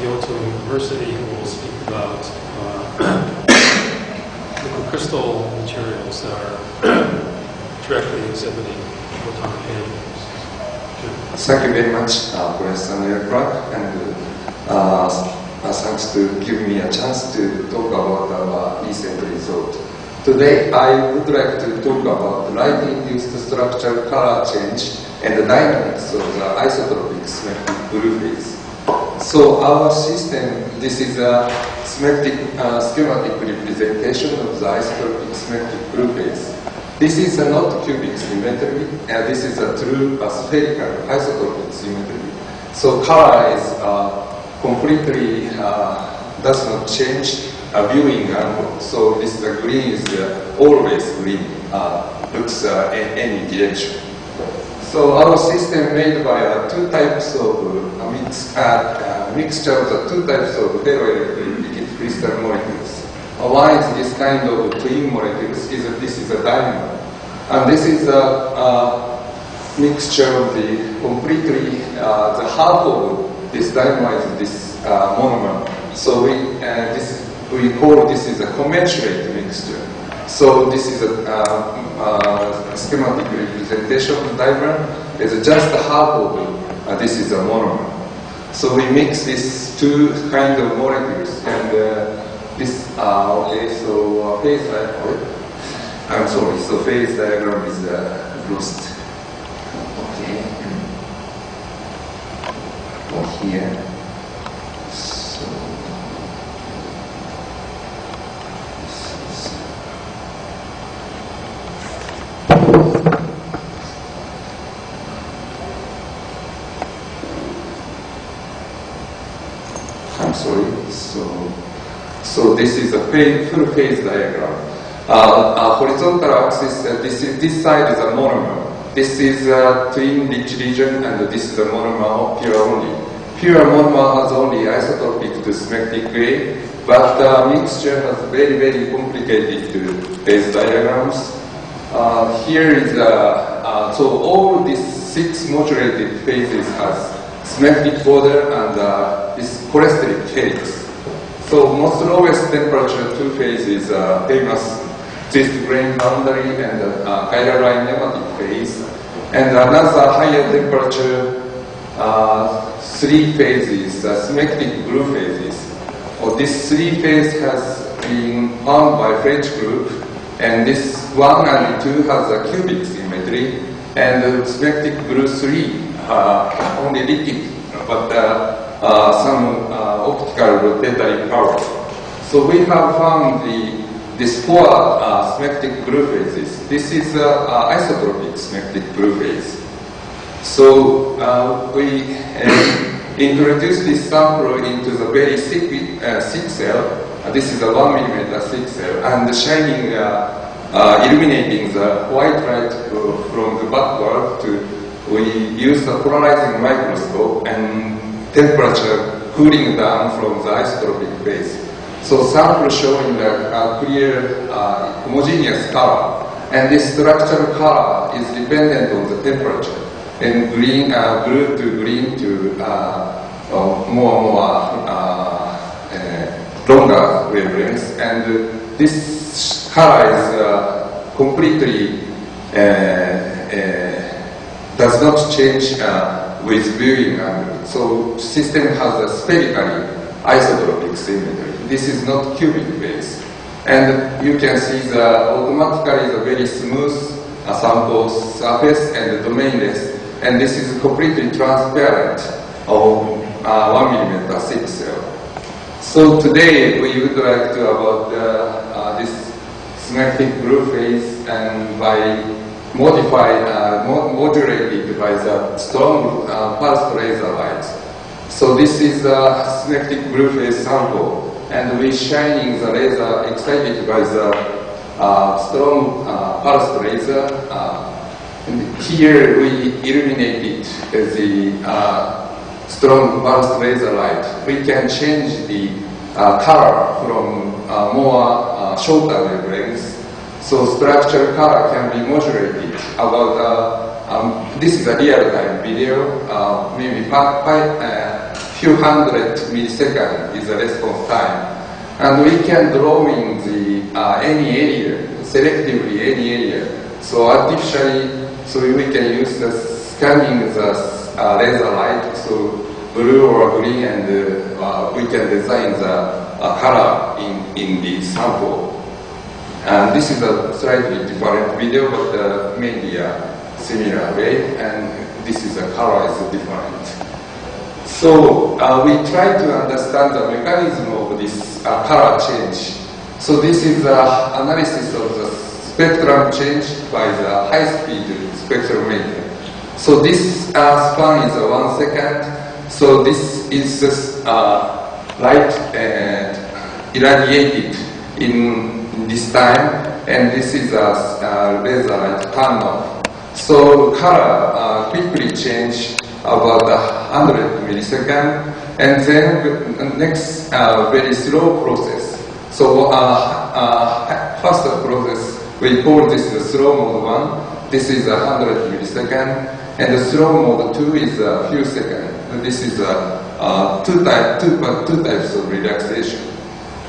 Kyoto University who will speak about uh, crystal materials that are directly exhibiting photon particles. Thank you very much, uh, Professor Clark, and uh, uh, thanks to give me a chance to talk about our recent result. Today, I would like to talk about light-induced structural color change and the dynamics of the isotropic smectic blue phase. So our system, this is a symmetric, uh, schematic representation of the isotropic smectic phase. This is a not cubic symmetry, and this is a true uh, spherical isotropic symmetry. So color is uh, completely uh, does not change a viewing angle. So this the green is uh, always green, uh, looks uh, in any direction. So our system made by uh, two types of uh, mix, uh, mixture of the two types of ferroelectric crystal molecules. One is this kind of twin molecules. Is this is a dimer, and this is a, a mixture of the completely uh, the half of this dimer is this uh, monomer. So we uh, this we call this is a commensurate mixture. So this is a uh, uh, schematic representation diagram. It's just a half of. Uh, this is a monomer. So we mix these two kind of molecules and uh, this. Uh, okay, so phase diagram. I'm sorry. So phase diagram is lost. Okay. Or here. So. This is I'm sorry. So, so this is a phase, full phase diagram. Uh, uh, horizontal axis, uh, this, is, this side is a monomer. This is a twin rich region, and this is a monomer of pure only. Pure monomer has only isotopic to smectic gray, but the mixture has very, very complicated phase diagrams. Uh, here is, uh, uh, so all these six modulated phases has smectic border and uh, this cholesteric helix. So most lowest temperature two phases uh, famous twist grain boundary and uh, chiral line negative phase. And another higher temperature uh, three phases, uh, blue phases. Oh, this three phase has been found by French group, and this one and two has a cubic symmetry, and the smectic blue three uh, only liquid, but uh, uh, some uh, optical rotatory power. So we have found the these four uh, smectic blue phases. This is uh, uh, isotropic smectic blue phase. So we introduce this sample into the very thick, thick cell. This is a one millimeter thick cell, and shining, uh, uh, illuminating the white light uh, from the backward to. We use a polarizing microscope and temperature cooling down from the isotropic phase. So sample showing a, a clear uh, homogeneous color, and this structural color is dependent on the temperature and green, uh, blue to green to uh, uh, more and more longer wavelengths. And uh, this color is uh, completely uh, does not change with viewing angle. So system has a spherically isotropic symmetry. This is not cubic phase. And you can see the automatically the very smooth uh, sample surface and the domainless and this is completely transparent of uh, one millimeter thick cell. So today we would like to about uh, uh, this smectic blue phase and by modified, uh, mo- modulated by the strong uh, pulsed laser light. So this is a smectic blue phase sample and we shining the laser excited by the uh, strong uh, pulsed laser uh, and here we illuminated the uh, strong pulsed laser light. We can change the uh, color from uh, more uh, shorter wavelengths. So structural color can be modulated about, uh, um, this is a real-time video, uh, maybe five, uh, few hundred milliseconds is the response time. And we can draw in the any area, selectively any area. So artificially, so we can use the scanning the uh, laser light, so blue or green, and uh, we can design the uh, color in, in the sample. And this is a slightly different video, but uh, mainly a similar way, and this is a color is different. So uh, we try to understand the mechanism of this uh, color change. So this is the analysis of the spectrum change by the high-speed spectrometer. So this uh, span is uh, one second. So this is uh, light irradiated in, this time, and this is a uh, laser light turn off. So color uh, quickly change about 100 millisecond, and then next uh, very slow process. So first process we call this the slow mode one. This is 100 millisecond, and the slow mode two is a few seconds. This is a uh, two type two, two types of relaxation.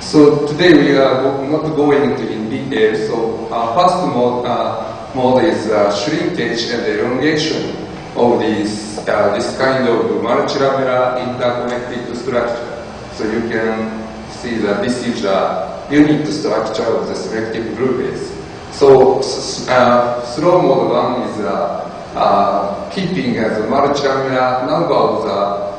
So today we are not going into in detail. So uh, first mode, uh, mode is uh, shrinkage and elongation of this uh, this kind of multilamellar interconnected structure. So you can see that this is a unit structure of the selective group. So uh, slow mode one is uh, uh, keeping as a multilamellar number of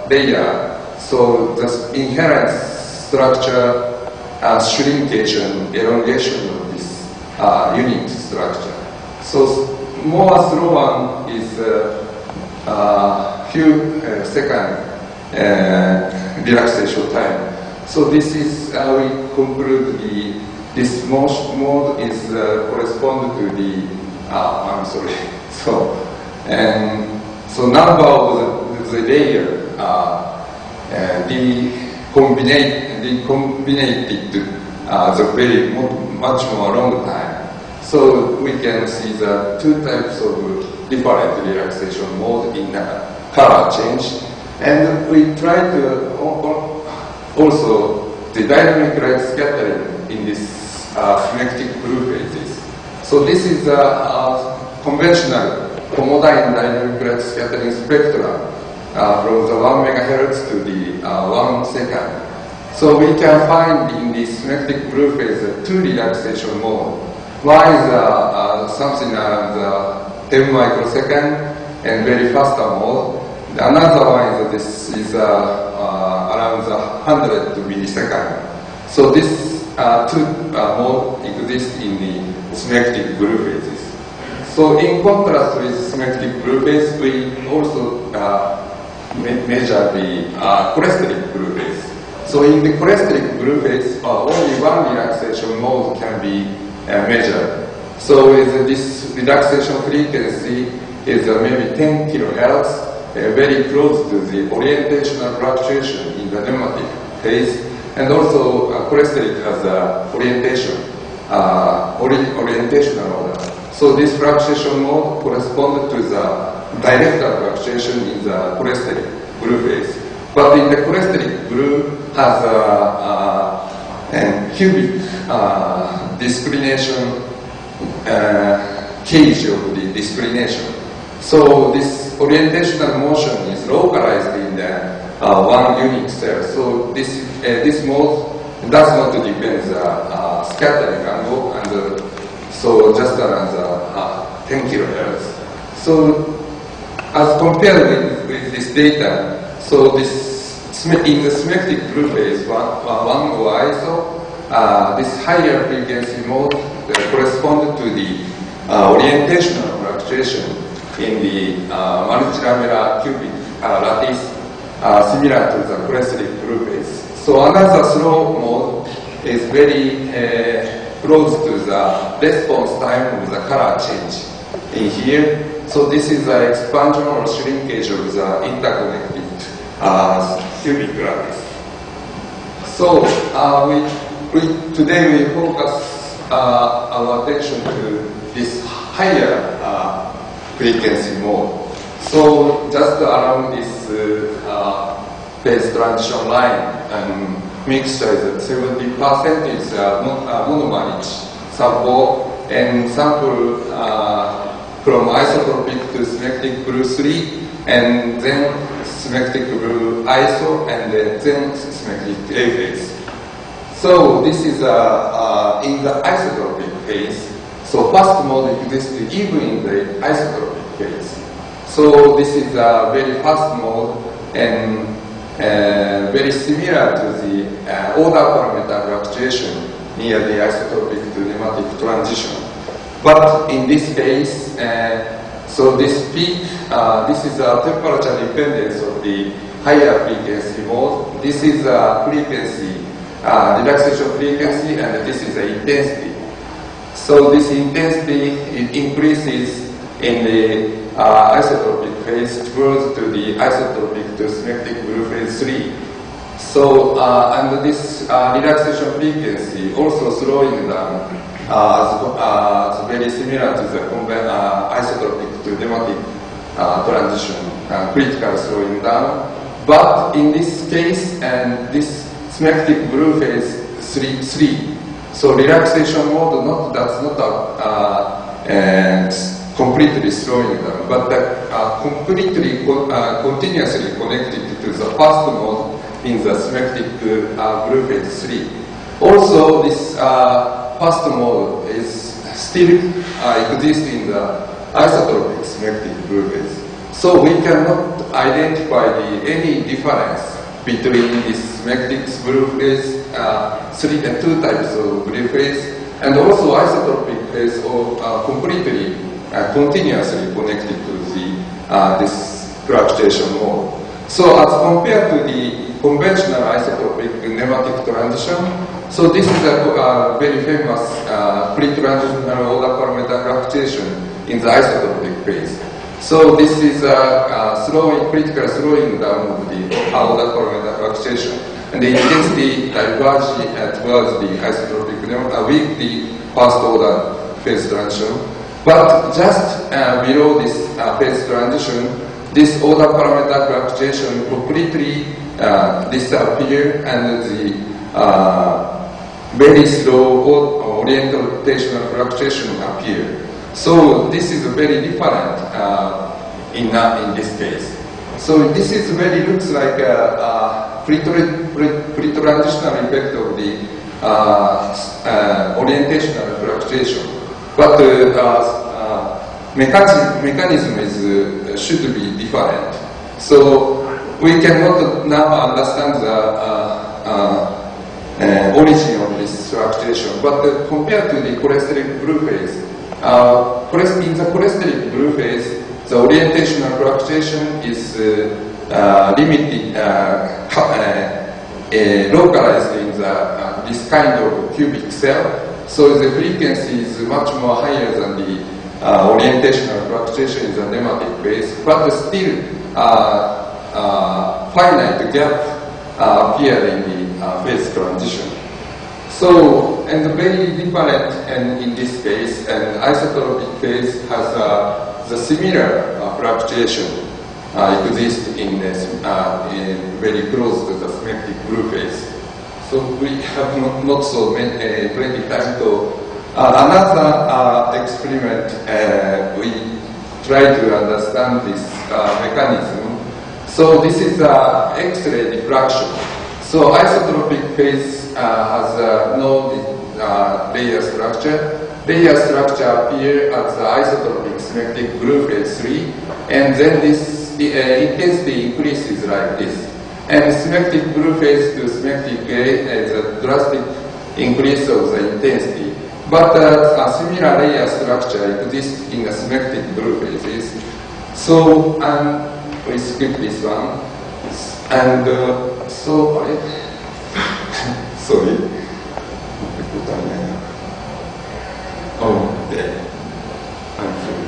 the layer. So the inherent structure uh, shrinkage and elongation of this uh, unit structure. So more slow one is uh, uh, few uh, second uh, relaxation time. So this is how we conclude the this most mode is uh, correspond to the uh, I'm sorry. So and so of the, the layer uh, uh, the combinate the combinated uh, the very mo- much more long time. So we can see the two types of different relaxation mode in uh, color change, and we try to al- al- also the dynamic light scattering in this uh, smectic blue phases. So this is a, a conventional homodyne dynamic light scattering spectrum uh, from the 1 megahertz to the uh, 1 second. So we can find in the smectic blue phase uh, two relaxation mode. One is uh, something around uh, 10 microsecond and very faster mode. The another one is this is around the 100 millisecond. So this two uh, mode exist in the smectic blue phases. So in contrast with smectic blue phase, we also uh, me- measure the uh, cholesteric blue phase. So in the cholesteric blue phase, uh, only one relaxation mode can be uh, measured. So with this relaxation frequency is uh, maybe 10 kilohertz, very close to the orientational fluctuation in the nematic phase, and also uh, cholesteric has a orientation, ori- orientational. So this fluctuation mode corresponds to the directional fluctuation in the cholesteric blue phase. But in the cholesteric blue has a, a, a cubic uh, disclination uh, cage of the disclination. So this orientational motion is localized in the uh, one unit cell. So this uh, this mode does not depend the uh, scattering angle, and so just around uh, 10 kilohertz. So as compared with, with this data, so this in the smectic blue phase one, one ISO, uh, this higher frequency mode uh, correspond to the uh, orientational fluctuation in the uh, multilamellar cubic uh, lattice, uh, similar to the cholesteric blue phase. So another slow mode is very uh, close to the response time of the color change in here. So this is the expansion or shrinkage of the interconnected uh, cubic. So uh, we, we, today we focus uh, our attention to this higher uh, frequency mode. So just around this uh, uh, phase transition line and mixture is 70% is uh, uh, monomer each sample and sample uh, from isotropic to smectic blue 3 and then smectic blue iso and then smectic A phase. So this is uh, uh, in the isotropic phase. So fast mode exists even in the isotropic phase. So this is a very fast mode and uh, very similar to the uh, order parameter fluctuation near the isotropic to nematic transition. But in this case, uh, so this peak, uh, this is a temperature dependence of the higher frequency mode. This is a frequency, uh, relaxation frequency, and this is the intensity. So this intensity it increases in the uh, isotropic phase towards to the isotropic to smectic blue phase 3. So, uh, and this uh, relaxation frequency also slowing down uh, as, very similar to the isotropic to uh, transition, critical slowing down. But in this case, and this smectic blue phase 3, 3 so relaxation mode not, that's not a, uh, completely slowing down, but uh, completely co- uh, continuously connected to the first mode in the uh, blue phase 3. Also, this uh, first mode is still uh, exists in the isotropic smectic blue phase. So we cannot identify the, any difference between this smectic blue phase, uh, three and two types of blue phase, and also isotropic phase or uh, completely uh, continuously connected to the uh, this fluctuation mode. So as compared to the conventional isotropic nematic transition, so this is a uh, very famous uh, pre-transitional order parameter fluctuation in the isotropic phase. So this is a, uh slowing, critical slowing down of the order parameter fluctuation. And the intensity diverges towards the isotropic uh, with the first order phase transition. But just uh, below this uh, phase transition, this order parameter fluctuation completely uh, disappear and the uh, very slow orientational fluctuation appear. So this is very different uh, in, uh, in this case. So this is very looks like a, a pre-tra- pre- pre-transitional effect of the orientational fluctuation. But uh, uh, mechanism, mechanism is, uh, should be different. So we cannot now understand the uh, origin of this fluctuation. But compared to the cholesteric blue phase, in the cholesteric blue phase, the orientational fluctuation is uh, limited, uh, uh, localized in the, this kind of cubic cell. So the frequency is much more higher than the uh, orientational fluctuation in the nematic phase, but still uh, uh, finite gap uh, appear in the phase transition. So, and very different and in this case, and isotropic phase has uh, the similar uh, fluctuation uh, exists in, uh, in very close to the smectic blue phase. So we have not, not so many, uh, plenty time to uh, another uh, experiment. Uh, we try to understand this uh, mechanism. So this is uh, X-ray diffraction. So isotropic phase uh, has no layer structure. Layer structure appear at the isotropic smectic blue phase 3, and then this intensity increases like this. And smectic blue phase to smectic A is a drastic increase of the intensity. But uh, a similar layer structure exists in the smectic blue phases. So um, we skip this one. And uh, so, sorry. Oh, there. I'm sorry.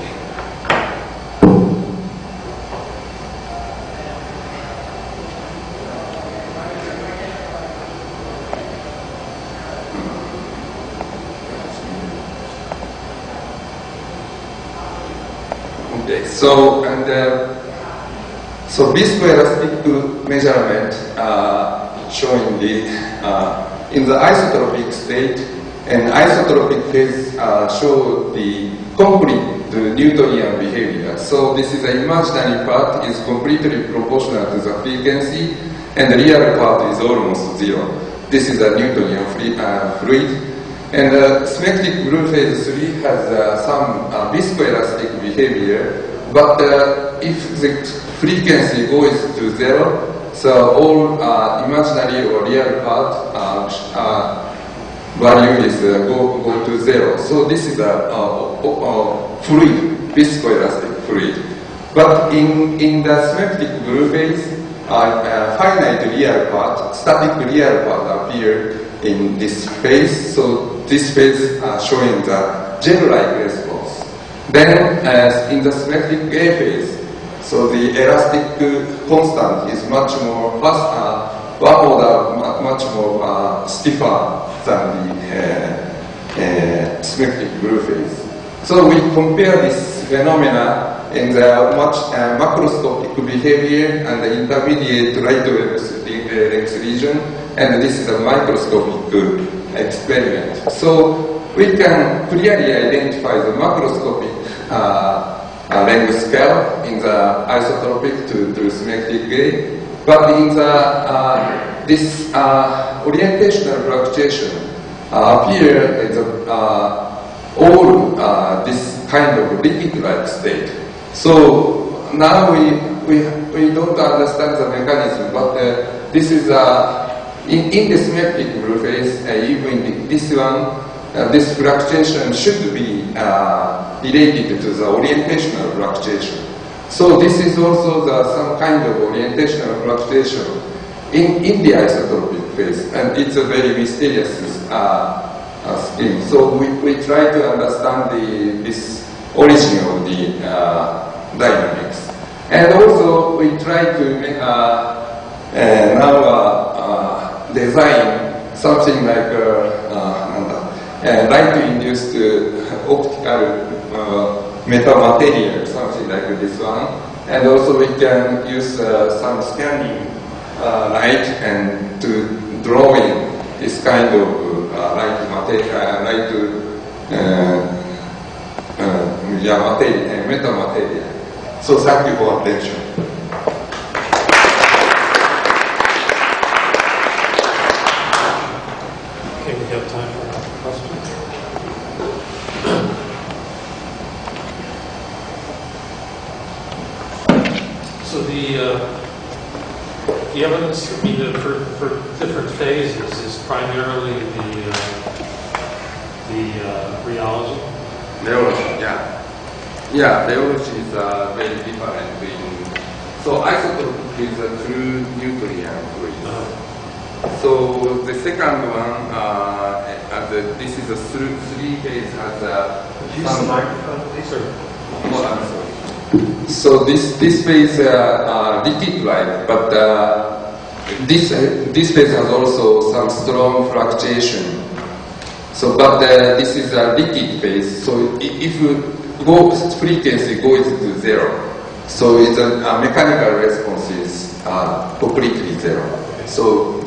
Okay, so, uh, so viscoelastic measurement uh, showing the uh, in the isotropic state and isotropic phase uh, show the complete the Newtonian behavior. So this is the imaginary part is completely proportional to the frequency and the real part is almost zero. This is a Newtonian free, uh, fluid. And uh, smectic blue phase 3 has uh, some uh, viscoelastic behavior, but uh, if the frequency goes to zero, so all uh, imaginary or real part uh, uh, value is uh, go, go to zero. So this is a, uh, uh, fluid, viscoelastic fluid. But in, in the smectic blue phase, uh, uh, finite real part, static real part appear in this phase. So this phase uh, showing the gel-like response. Then as in the smectic phase, so the elastic constant is much more fast, uh, one order much more uh, stiffer than the uh, uh, smectic blue phase. So we compare this phenomena in the much uh, macroscopic behavior and the intermediate right length region, and this is a microscopic uh, experiment. So we can clearly identify the macroscopic uh, length scale in the isotropic to, to smectic gray, but in the uh, this uh, orientational fluctuation uh, appear in the uh, all uh, this kind of liquid-like state. So now we, we, we don't understand the mechanism, but uh, this is uh, in, in the smectic blue phase, even this one, this fluctuation should be uh, related to the orientational fluctuation. So this is also the, some kind of orientational fluctuation in, in the isotropic phase, and it's a very mysterious uh, uh, scheme. So we, we try to understand the, this origin of the uh, dynamics. And also we try to uh, uh, now uh, uh, design something like uh, uh, light-induced uh, optical metamaterial, something like this one. And also we can use uh, some scanning uh, light and to drawing this kind of uh, light material, light uh, yeah, material, metamaterial. So thank you for attention. Okay, we have time for questions. So the, uh, the evidence for, me to- for, for different phases is primarily the, uh, the uh, rheology. Rheology, yeah. Yeah, rheology is uh, very different in. So isotope is a true Newtonian fluid. Uh, So the second one, uh, uh, the, this is a three, three phase has a. some- Sir, Oh, I'm sorry. So this this phase uh, uh, liquid-like, but uh, this uh, this phase has also some strong fluctuation. So, but uh, this is a liquid phase. So if go frequency goes to zero, so it's a, a mechanical response is uh, completely zero. So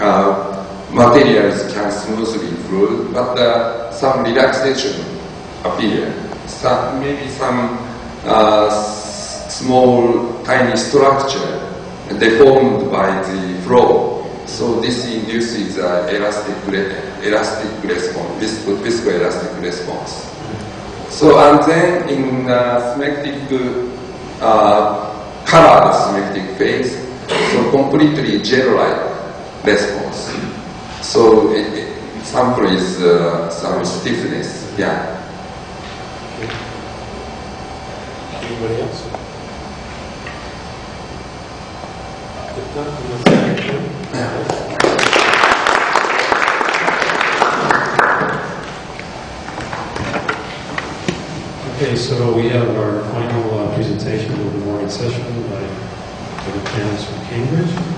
uh, materials can smoothly flow, but uh, some relaxation appear. Some, maybe some uh, small tiny structure deformed by the flow. So this induces uh, elastic elastic response, visco- viscoelastic response. So and then in uh, smectic uh, colored smectic phase, so completely gel-like response. So it, it, sample is uh, some stiffness, yeah. anybody else? If not, then let's thank you. Okay, so we have our final uh, presentation of the morning session by the panelists from Cambridge.